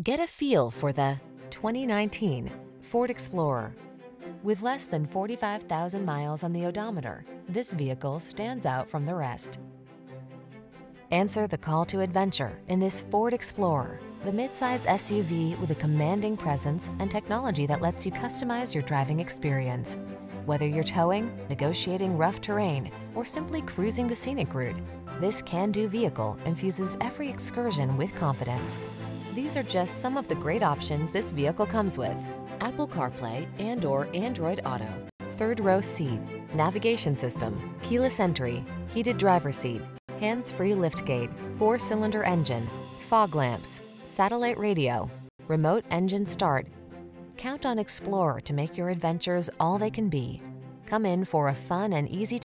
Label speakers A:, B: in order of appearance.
A: Get a feel for the 2019 Ford Explorer. With less than 45,000 miles on the odometer, this vehicle stands out from the rest. Answer the call to adventure in this Ford Explorer, the midsize SUV with a commanding presence and technology that lets you customize your driving experience. Whether you're towing, negotiating rough terrain, or simply cruising the scenic route, this can-do vehicle infuses every excursion with confidence. These are just some of the great options this vehicle comes with. Apple CarPlay and or Android Auto, third row seat, navigation system, keyless entry, heated driver seat, hands-free liftgate, four-cylinder engine, fog lamps, satellite radio, remote engine start. Count on Explorer to make your adventures all they can be. Come in for a fun and easy